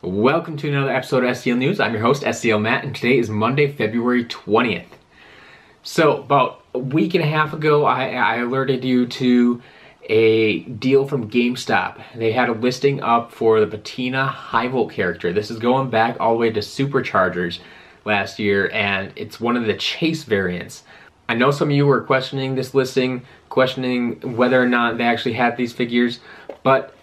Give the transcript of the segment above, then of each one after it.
Welcome to another episode of SCL News. I'm your host, SCL Matt, and today is Monday, February 20th. So, about a week and a half ago, I, I alerted you to a deal from GameStop. They had a listing up for the Patina High Volt character. This is going back all the way to Superchargers last year, and it's one of the Chase variants. I know some of you were questioning this listing, questioning whether or not they actually had these figures, but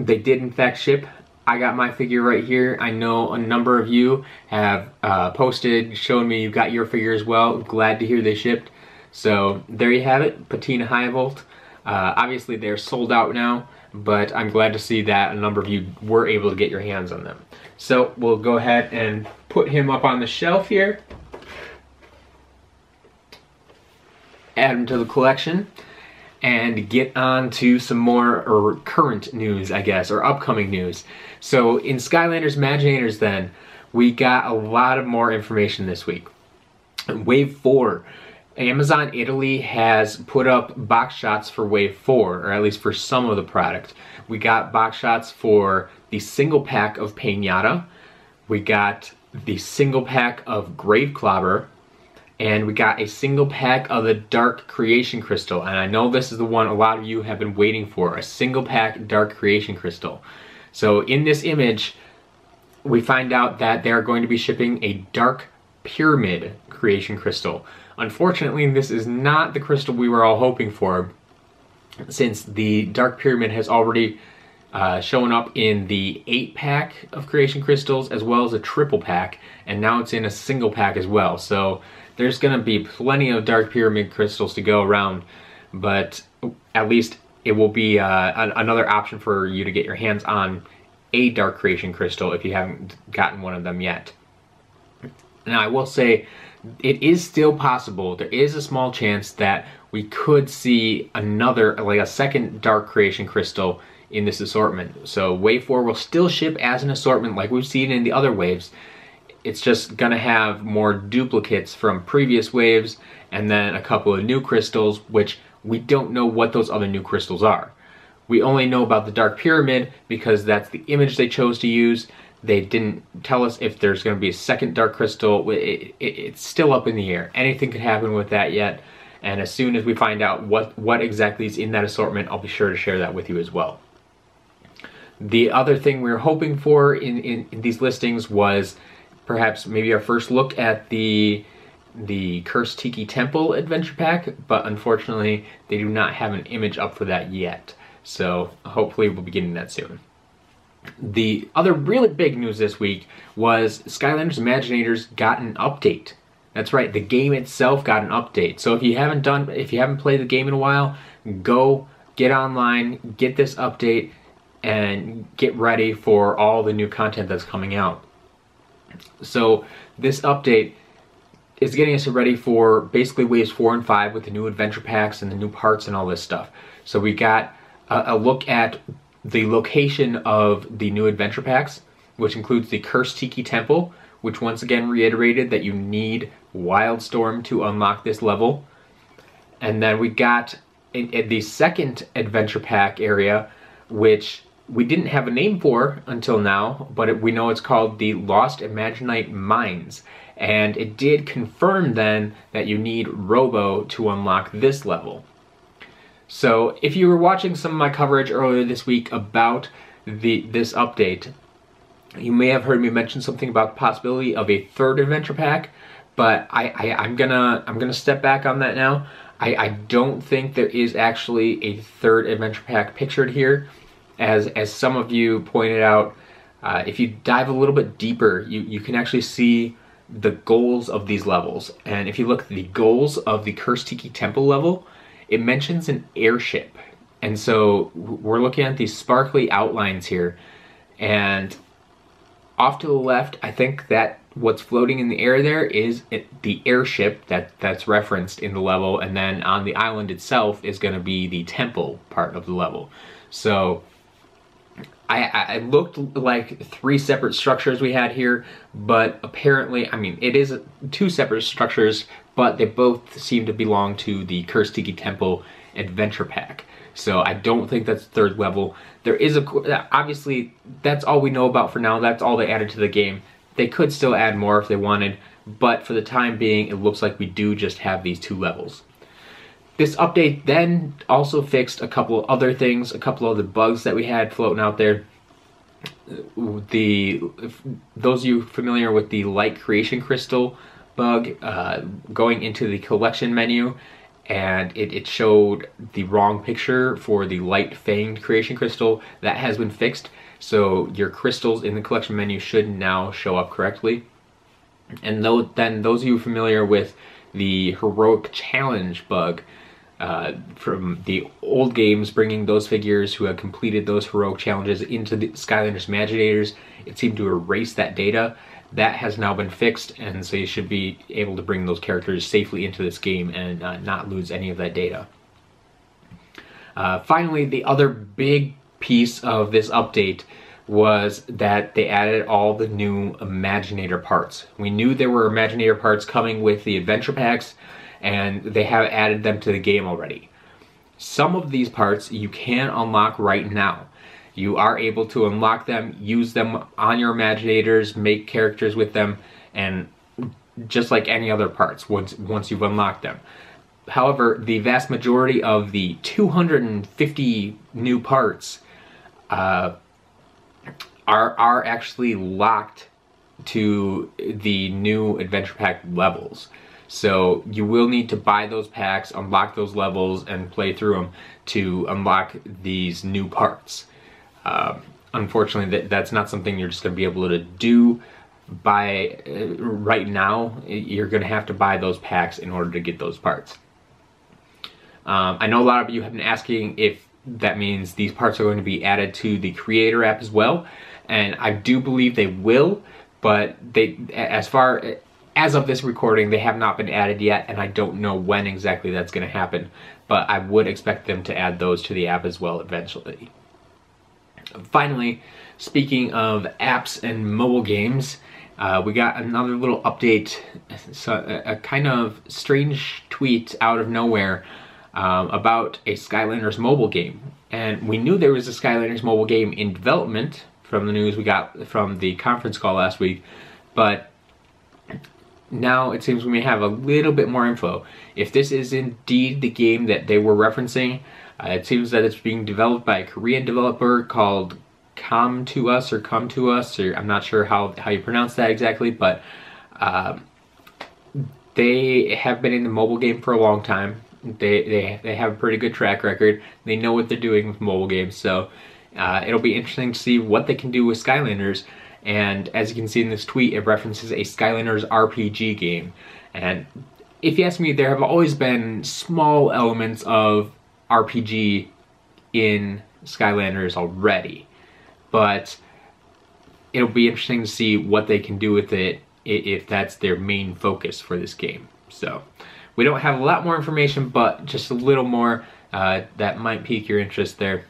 they did in fact ship. I got my figure right here. I know a number of you have uh, posted, shown me you got your figure as well. Glad to hear they shipped. So there you have it, Patina High Volt. Uh, obviously they're sold out now, but I'm glad to see that a number of you were able to get your hands on them. So we'll go ahead and put him up on the shelf here. Add him to the collection and get on to some more or current news, I guess, or upcoming news. So in Skylanders Imaginators then, we got a lot of more information this week. Wave 4. Amazon Italy has put up box shots for Wave 4, or at least for some of the product. We got box shots for the single pack of Pain-Yatta. We got the single pack of Grave Clobber, and we got a single pack of the Dark Creation Crystal. And I know this is the one a lot of you have been waiting for, a single pack Dark Creation Crystal. So in this image, we find out that they are going to be shipping a Dark Pyramid Creation Crystal. Unfortunately, this is not the crystal we were all hoping for, since the Dark Pyramid has already uh, shown up in the 8 pack of Creation Crystals as well as a triple pack, and now it's in a single pack as well. So there's going to be plenty of Dark Pyramid crystals to go around, but at least it will be uh, another option for you to get your hands on a Dark Creation Crystal if you haven't gotten one of them yet. Now I will say, it is still possible, there is a small chance that we could see another, like a second Dark Creation Crystal in this assortment. So Wave 4 will still ship as an assortment like we've seen in the other waves, it's just gonna have more duplicates from previous waves and then a couple of new crystals, which we don't know what those other new crystals are. We only know about the Dark Pyramid because that's the image they chose to use. They didn't tell us if there's going to be a second Dark Crystal. It, it, it's still up in the air. Anything could happen with that yet. And as soon as we find out what, what exactly is in that assortment, I'll be sure to share that with you as well. The other thing we were hoping for in, in, in these listings was perhaps maybe our first look at the the Cursed Tiki Temple adventure pack, but unfortunately they do not have an image up for that yet. So hopefully we'll be getting that soon. The other really big news this week was Skylanders Imaginators got an update. That's right, the game itself got an update. So if you haven't done if you haven't played the game in a while, go get online, get this update and get ready for all the new content that's coming out. So this update is getting us ready for basically waves four and five with the new adventure packs and the new parts and all this stuff. So we got a, a look at the location of the new adventure packs, which includes the Cursed Tiki Temple, which once again reiterated that you need Wildstorm to unlock this level. And then we got in, in the second adventure pack area, which we didn't have a name for until now, but it, we know it's called the Lost Imaginite Mines. And it did confirm then that you need Robo to unlock this level. So if you were watching some of my coverage earlier this week about the this update, you may have heard me mention something about the possibility of a third adventure pack, but I, I, am gonna I'm gonna step back on that now. I, I don't think there is actually a third adventure pack pictured here as as some of you pointed out, uh, if you dive a little bit deeper, you, you can actually see the goals of these levels. And if you look at the goals of the Cursed Tiki Temple level, it mentions an airship. And so we're looking at these sparkly outlines here. And off to the left, I think that what's floating in the air there is it, the airship that, that's referenced in the level. And then on the island itself is going to be the temple part of the level. So I, I looked like three separate structures we had here, but apparently, I mean, it is two separate structures, but they both seem to belong to the Cursed Tiki Temple Adventure Pack. So I don't think that's third level. There is a, obviously, that's all we know about for now. That's all they added to the game. They could still add more if they wanted, but for the time being, it looks like we do just have these two levels. This update then also fixed a couple other things, a couple other bugs that we had floating out there. The those of you familiar with the light creation crystal bug, uh, going into the collection menu, and it, it showed the wrong picture for the light fanged creation crystal. That has been fixed, so your crystals in the collection menu should now show up correctly. And though, then those of you familiar with the heroic challenge bug, uh, from the old games, bringing those figures who had completed those heroic challenges into the Skylanders Imaginators, it seemed to erase that data. That has now been fixed, and so you should be able to bring those characters safely into this game and uh, not lose any of that data. Uh, finally, the other big piece of this update was that they added all the new Imaginator parts. We knew there were Imaginator parts coming with the adventure packs, and they have added them to the game already. Some of these parts you can unlock right now. You are able to unlock them, use them on your Imaginators, make characters with them, and just like any other parts once, once you've unlocked them. However, the vast majority of the 250 new parts uh, are are actually locked to the new adventure pack levels. So you will need to buy those packs, unlock those levels, and play through them to unlock these new parts. Uh, unfortunately, that, that's not something you're just going to be able to do by uh, right now. You're going to have to buy those packs in order to get those parts. Um, I know a lot of you have been asking if that means these parts are going to be added to the creator app as well and I do believe they will, but they, as far as of this recording, they have not been added yet, and I don't know when exactly that's going to happen, but I would expect them to add those to the app as well eventually. Finally, speaking of apps and mobile games, uh, we got another little update, so a, kind of strange tweet out of nowhere um, about a Skylanders mobile game. And we knew there was a Skylanders mobile game in development from the news we got from the conference call last week, but now it seems we may have a little bit more info. If this is indeed the game that they were referencing, uh, it seems that it's being developed by a Korean developer called Com2Us or Com2Us, or I'm not sure how, how you pronounce that exactly, but uh, they have been in the mobile game for a long time. They, they, they have a pretty good track record. They know what they're doing with mobile games, so uh, it'll be interesting to see what they can do with Skylanders. And as you can see in this tweet, it references a Skylanders RPG game. And if you ask me, there have always been small elements of RPG in Skylanders already. But it'll be interesting to see what they can do with it if that's their main focus for this game. So we don't have a lot more information, but just a little more uh, that might pique your interest there.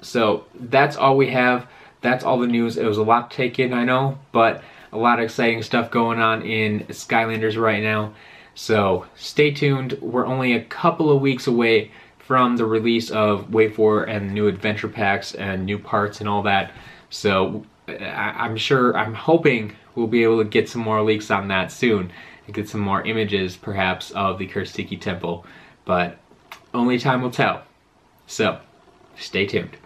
So that's all we have. That's all the news. It was a lot to take in, I know, but a lot of exciting stuff going on in Skylanders right now. So stay tuned. We're only a couple of weeks away from the release of Wave 4 and new adventure packs and new parts and all that. So I'm sure, I'm hoping we'll be able to get some more leaks on that soon and get some more images perhaps of the Cursed Tiki Temple. But only time will tell. So stay tuned.